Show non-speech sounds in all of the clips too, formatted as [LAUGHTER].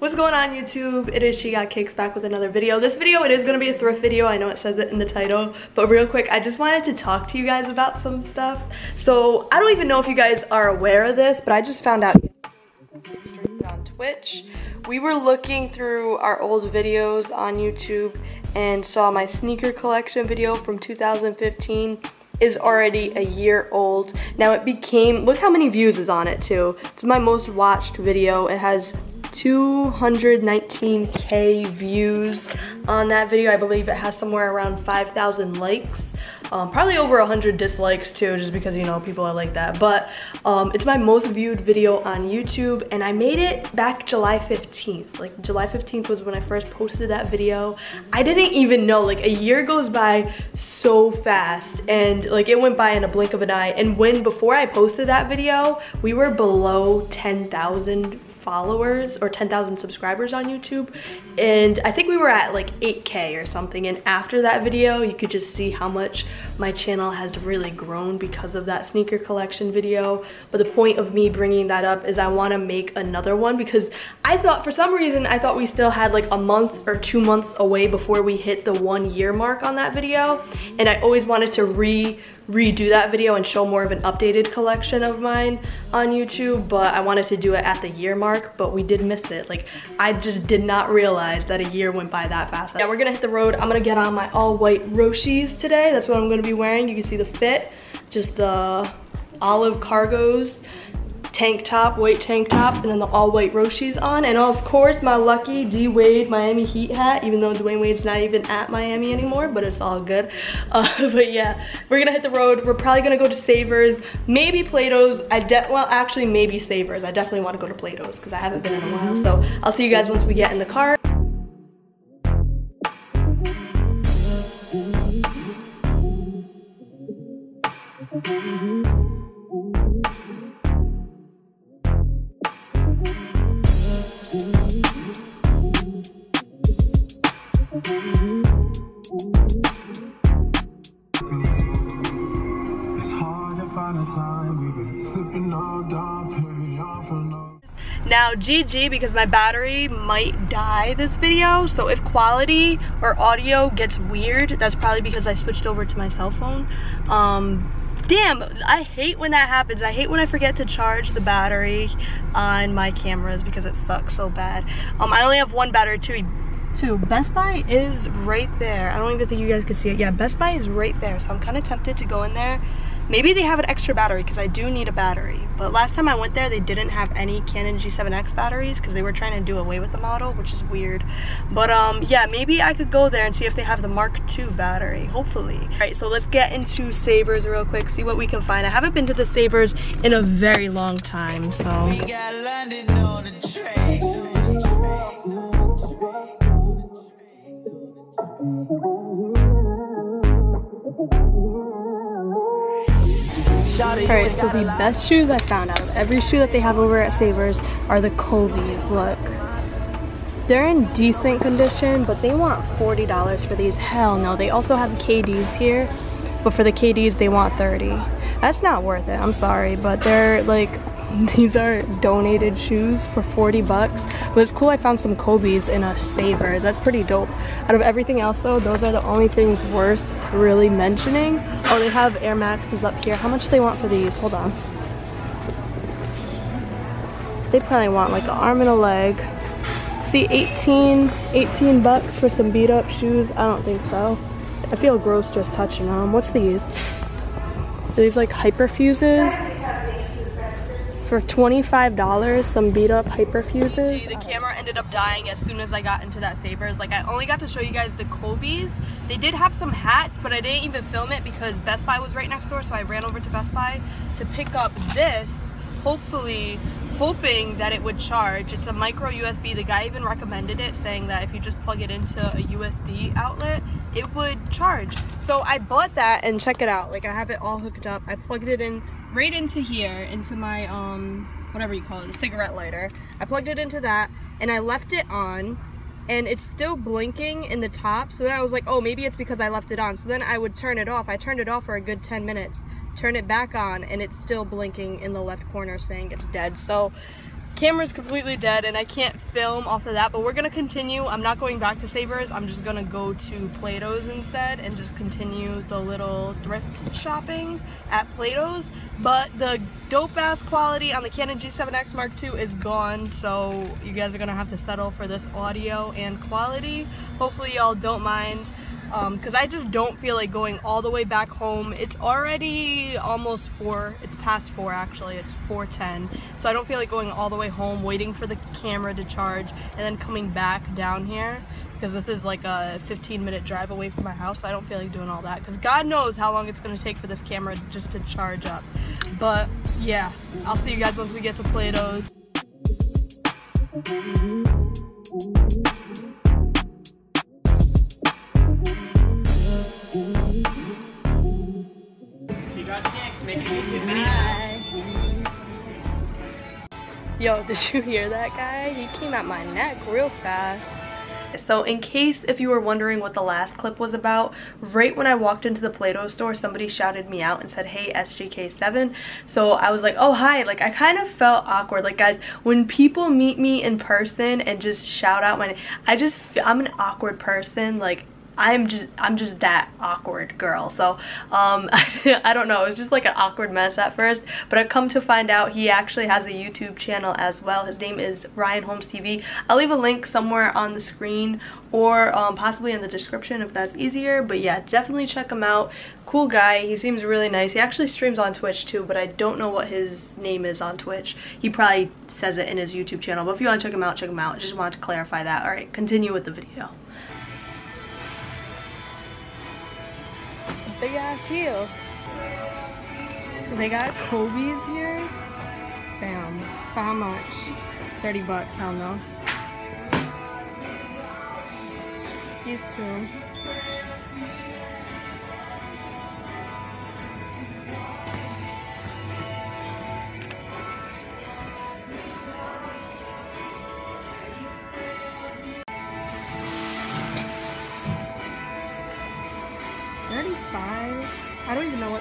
What's going on YouTube? It is She Got Kicks back with another video. This video, it is to be a thrift video. I know it says it in the title, but real quick, I just wanted to talk to you guys about some stuff. So I don't even know if you guys are aware of this, but I just found out on Twitch. We were looking through our old videos on YouTube and saw my sneaker collection video from 2015 is already a year old. Now it became, look how many views is on it too. It's my most watched video. It has 219k views on that video. I believe it has somewhere around 5,000 likes. Um, probably over 100 dislikes too, just because, you know, people are like that. But um, it's my most viewed video on YouTube, and I made it back July 15th. Like, July 15th was when I first posted that video. I didn't even know, like, a year goes by so fast, and, like, it went by in a blink of an eye. And when, before I posted that video, we were below 10,000 followers or 10,000 subscribers on YouTube. And I think we were at like 8k or something. And after that video you could just see how much my channel has really grown because of that sneaker collection video. But the point of me bringing that up is I want to make another one because I thought for some reason I thought we still had like a month or two months away before we hit the one year mark on that video. And I always wanted to re redo that video and show more of an updated collection of mine on YouTube, but I wanted to do it at the year mark, but we did miss it. Like, I just did not realize that a year went by that fast. Yeah, we're gonna hit the road. I'm gonna get on my all white Roshes today. That's what I'm gonna be wearing. You can see the fit, just the olive cargos tank top, white tank top, and then the all white Roshe's on. And of course, my lucky D-Wade Miami Heat hat, even though Dwyane Wade's not even at Miami anymore, but it's all good. [LAUGHS] Uh, but yeah, we're gonna hit the road. We're probably gonna go to Savers, maybe Plato's. I de well, actually maybe Savers. I definitely wanna go to Plato's because I haven't been in a while. So I'll see you guys once we get in the car. Now GG because my battery might die this video so if quality or audio gets weird that's probably because I switched over to my cell phone. Um, damn, I hate when that happens. I hate when I forget to charge the battery on my cameras because it sucks so bad. Um, I only have one battery too too. Best Buy is right there. I don't even think you guys can see it. Yeah, Best Buy is right there. So I'm kind of tempted to go in there Maybe they have an extra battery because I do need a battery. But last time I went there, they didn't have any Canon G7X batteries because they were trying to do away with the model, which is weird. But um, yeah, maybe I could go there and see if they have the Mark II battery, hopefully. All right, so let's get into Savers real quick, see what we can find. I haven't been to the Savers in a very long time, so. Alright, so the best shoes I found out of every shoe that they have over at Savers are the Kobe's. Look. They're in decent condition, but they want $40 for these. Hell no. They also have KDs here, but for the KDs, they want 30 That's not worth it. I'm sorry, but they're like [LAUGHS] these are donated shoes for 40 bucks. But it's cool I found some Kobe's in a Savers. That's pretty dope. Out of everything else though, those are the only things worth really mentioning. Oh, they have Air Maxes up here. How much do they want for these? Hold on. They probably want like an arm and a leg. See, 18, 18 bucks for some beat up shoes? I don't think so. I feel gross just touching them. What's these? These like hyperfuses? For $25 some beat up hyperfuses. See the camera ended up dying as soon as I got into that Savers. Like I only got to show you guys the Kobe's. They did have some hats, but I didn't even film it because Best Buy was right next door. So I ran over to Best Buy to pick up this, hopefully hoping that it would charge. It's a micro USB. The guy even recommended it saying that if you just plug it into a USB outlet, it would charge. So I bought that and check it out. Like I have it all hooked up. I plugged it in right into here, into my, um, whatever you call it, cigarette lighter. I plugged it into that and I left it on and it's still blinking in the top. So then I was like, oh, maybe it's because I left it on. So then I would turn it off. I turned it off for a good 10 minutes, turn it back on, and it's still blinking in the left corner saying it's dead. So camera's completely dead and I can't film off of that, but we're gonna continue. I'm not going back to Savers. I'm just gonna go to Plato's instead and just continue the little thrift shopping at Plato's. But the dope ass quality on the Canon G7X Mark II is gone, so you guys are gonna have to settle for this audio and quality. Hopefully y'all don't mind because um, I just don't feel like going all the way back home. It's already almost 4, it's past 4 actually, it's 4.10, so I don't feel like going all the way home, waiting for the camera to charge, and then coming back down here, because this is like a 15 minute drive away from my house, so I don't feel like doing all that, because God knows how long it's going to take for this camera just to charge up. But yeah, I'll see you guys once we get to Plato's. Yo, [LAUGHS] did you hear that guy? He came at my neck real fast. So in case if you were wondering what the last clip was about, right when I walked into the Plato store, somebody shouted me out and said, hey, SGK7. So I was like, oh, hi. Like, I kind of felt awkward. Like, guys, when people meet me in person and just shout out my name, I just, I'm an awkward person. Like, I'm just I'm just that awkward girl. So um I, [LAUGHS] I don't know. It was just like an awkward mess at first but I've come to find out he actually has a YouTube channel as well. His name is Ryan Holmes TV I'll leave a link somewhere on the screen or um, possibly in the description if that's easier. But yeah definitely check him out. Cool guy. He seems really nice. He actually streams on Twitch too but I don't know what his name is on Twitch. He probably says it in his YouTube channel. But if you want to check him out check him out. Just wanted to clarify that. All right continue with the video big ass heel. So they got Kobe's here. Bam. For how much? 30 bucks, hell no. These two.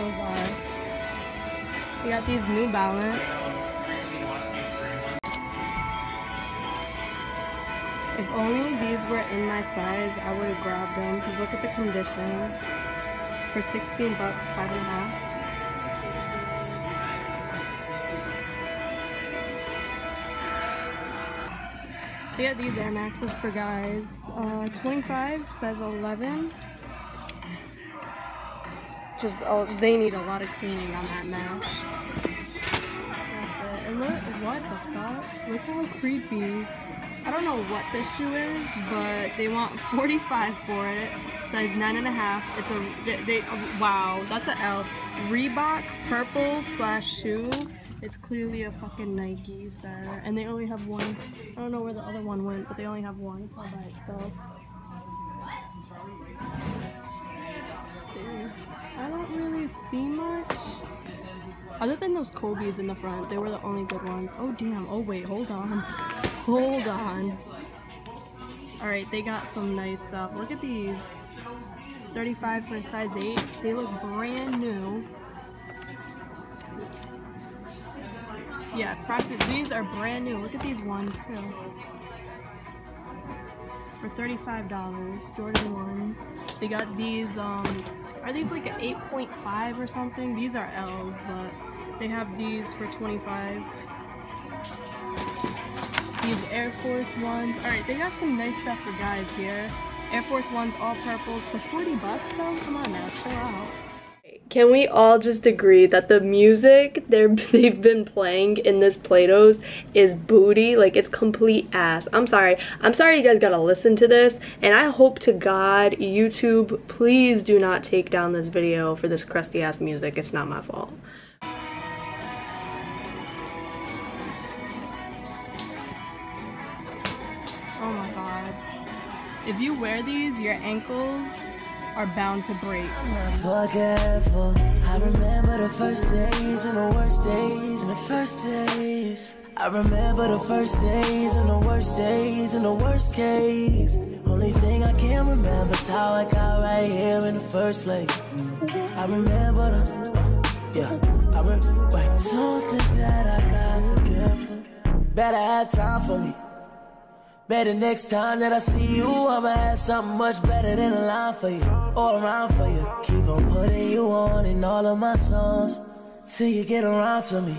Those are. We got these New Balance. If only these were in my size, I would have grabbed them. Because look at the condition. For 16 bucks, five and a half. They got these Air Maxes for guys. Uh, 25 says 11 just oh, they need a lot of cleaning on that it. And look, what the fuck? Look how creepy. I don't know what this shoe is, but they want 45 for it. Size nine and a half. It's a they, they wow, that's a L. Reebok purple slash shoe. It's clearly a fucking Nike, sir. And they only have one. I don't know where the other one went, but they only have one. All by itself. I don't really see much. Other than those Kobe's in the front, they were the only good ones. Oh damn, oh wait, hold on. [LAUGHS] Hold on. Alright, they got some nice stuff. Look at these. 35 for size 8. They look brand new. Yeah, practice. These are brand new. Look at these ones too. For $35. Jordan ones. They got these um are these like an 8.5 or something? These are L's, but they have these for 25. These Air Force Ones. Alright, they got some nice stuff for guys here. Air Force Ones, all purples for 40 bucks though? Come on now, chill out. Can we all just agree that the music [LAUGHS] they've been playing in this Plato's is booty? Like, it's complete ass. I'm sorry. I'm sorry you guys gotta listen to this. And I hope to God, YouTube, please do not take down this video for this crusty ass music. It's not my fault. Oh my god. If you wear these, your ankles are bound to break. Forgetful. I remember the first days and the worst days and the first days. I remember the first days and the worst days and the worst case. Only thing I can remember is how I got right here in the first place. I remember the, uh, yeah, I remember, something that I got forgetful. better have time for me. Better next time that I see you, I'ma have something much better than a line for you or around for you. Keep on putting you on in all of my songs till you get around to me.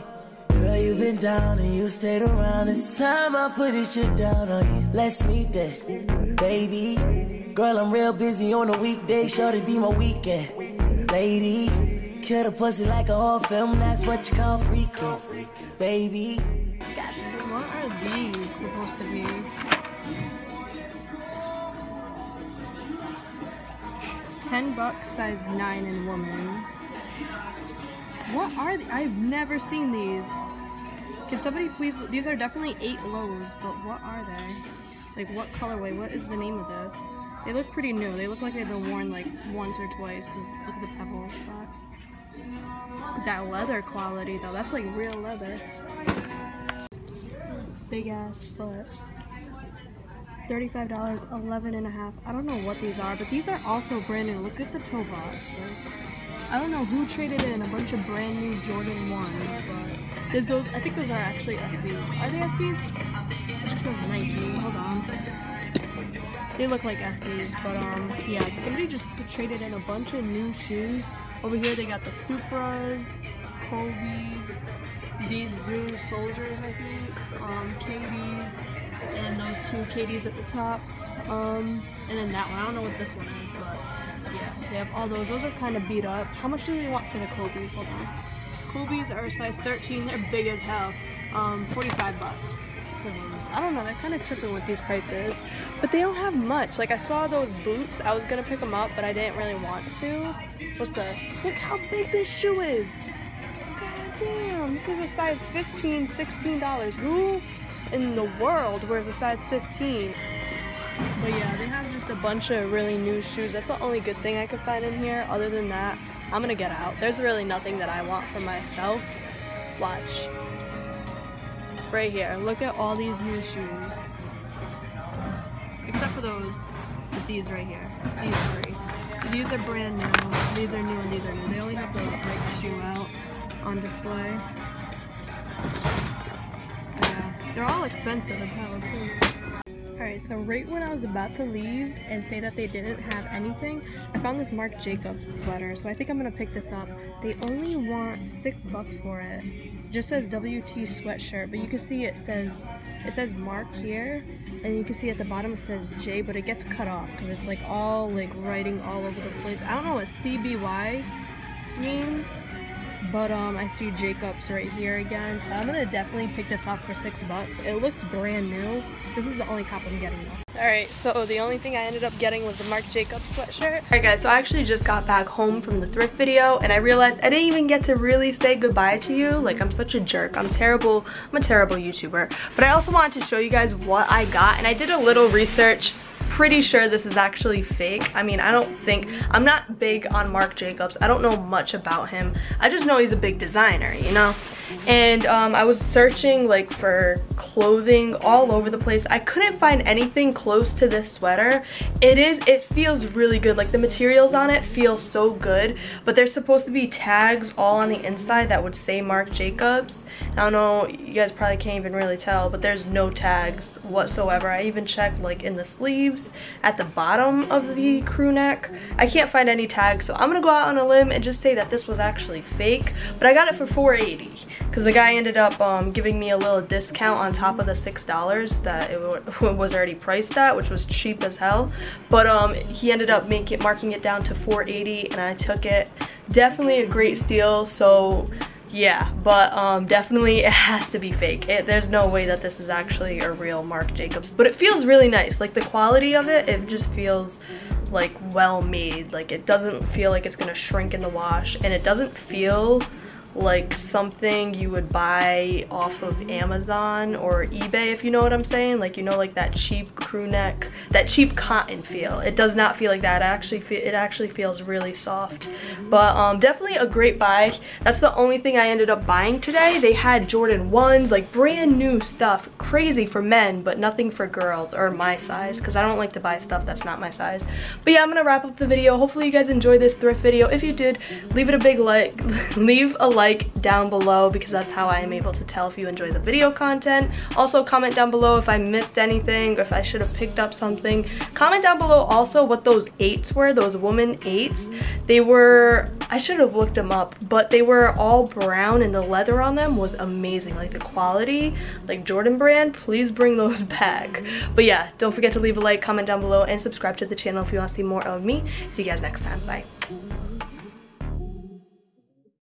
Girl, you've been down and you stayed around. It's time I put this shit down on you. Let's meet that, baby. Girl, I'm real busy on a weekday. Sure to be my weekend, lady. Kill the pussy like a horror film. That's what you call freaking, baby. What are these supposed to be? Ten bucks, size nine in women's. What are they? I've never seen these. Can somebody please? These are definitely eight lows, but what are they? Like what colorway? What is the name of this? They look pretty new. They look like they've been worn like once or twice. Cause look at the pebbles. But look at that leather quality though. That's like real leather. Big ass foot. $35, 11 and a half. I don't know what these are, but these are also brand new. Look at the toe box. Like, I don't know who traded in a bunch of brand new Jordan 1s, but there's those, I think those are actually SBs. Are they SBs? It just says Nike. Hold on. They look like SBs, but um, yeah, somebody just traded in a bunch of new shoes. Over here they got the Supras, Kobe's, these Zoom Soldiers, I think, um, KDs, and then those two KDs at the top, um, and then that one. I don't know what this one is, but yeah, they have all those. Those are kind of beat up. How much do they want for the Kobe's? Hold on. Kobe's are size 13. They're big as hell. Um, 45 bucks. I don't know. They're kind of tripping with these prices, but they don't have much. Like I saw those boots. I was gonna pick them up, but I didn't really want to. What's this? Look how big this shoe is. God damn. This is a size 15, 16 dollars. Who in the world wears a size 15? But yeah, they have just a bunch of really new shoes. That's the only good thing I could find in here. Other than that, I'm gonna get out. There's really nothing that I want for myself. Watch. Right here. Look at all these new shoes. Except for those, these right here. These three. These are brand new. These are new and these are new. They only have the right shoe out on display. They're all expensive as hell too. Alright, so right when I was about to leave and say that they didn't have anything, I found this Marc Jacobs sweater. So I think I'm gonna pick this up. They only want six bucks for it. It just says WT sweatshirt, but you can see it says it says Mark here, and you can see at the bottom it says J, but it gets cut off because it's like all like writing all over the place. I don't know what CBY means, but um, I see Jacobs right here again, so I'm gonna definitely pick this up for six bucks. It looks brand new. This is the only cop I'm getting though. Alright, so the only thing I ended up getting was the Marc Jacobs sweatshirt. Alright guys, so I actually just got back home from the thrift video and I realized I didn't even get to really say goodbye to you. Like I'm such a jerk. I'm terrible. I'm a terrible YouTuber. But I also wanted to show you guys what I got and I did a little research pretty sure this is actually fake. I mean, I don't think, I'm not big on Marc Jacobs. I don't know much about him. I just know he's a big designer, you know? And um, I was searching like for clothing all over the place. I couldn't find anything close to this sweater. It is, it feels really good. Like the materials on it feel so good, but there's supposed to be tags all on the inside that would say Marc Jacobs. I don't know, you guys probably can't even really tell, but there's no tags whatsoever. I even checked like in the sleeves, at the bottom of the crew neck. I can't find any tags, so I'm gonna go out on a limb and just say that this was actually fake, but I got it for 480 because the guy ended up um, giving me a little discount on top of the six dollars that it [LAUGHS] was already priced at which was cheap as hell. But um, he ended up making it, marking it down to 480 and I took it. Definitely a great steal so yeah. But um, definitely [LAUGHS] it has to be fake. It, there's no way that this is actually a real Marc Jacobs. But it feels really nice. Like the quality of it it just feels like well made. Like it doesn't feel like it's gonna shrink in the wash and it doesn't feel like something you would buy off of Amazon or eBay if you know what I'm saying? Like you know like that cheap crew neck that cheap cotton feel. It does not feel like that. It actually it actually feels really soft. But um definitely a great buy. That's the only thing I ended up buying today. They had Jordan 1s like brand new stuff. Crazy for men but nothing for girls or my size because I don't like to buy stuff that's not my size. But yeah I'm gonna wrap up the video. Hopefully you guys enjoyed this thrift video. If you did leave it a big like [LAUGHS] leave a like like down below because that's how I am able to tell if you enjoy the video content. Also comment down below if I missed anything or if I should have picked up something. Comment down below also what those eights were, those woman eights. They were, I should have looked them up, but they were all brown and the leather on them was amazing. Like the quality, like Jordan brand, please bring those [LAUGHS] back. But yeah, don't forget to leave a like, comment down below, and subscribe to the channel if you want to see more of me. See you guys next time. Bye.